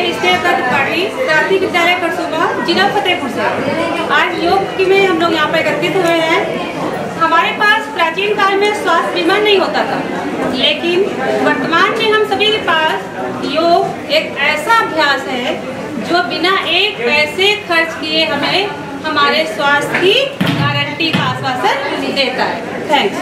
मैं स्नेहा त्रिपाठी प्राथमिक विद्यालय खरसुबा जिला फतेहपुर से। आज योग की में हम लोग यहाँ पर एकत्रित हुए हैं। हमारे पास प्राचीन काल में स्वास्थ्य बीमा नहीं होता था, लेकिन वर्तमान में हम सभी के पास योग एक ऐसा अभ्यास है जो बिना एक पैसे खर्च किए हमें हमारे स्वास्थ्य की गारंटी का आश्वासन देता है। थैंक्स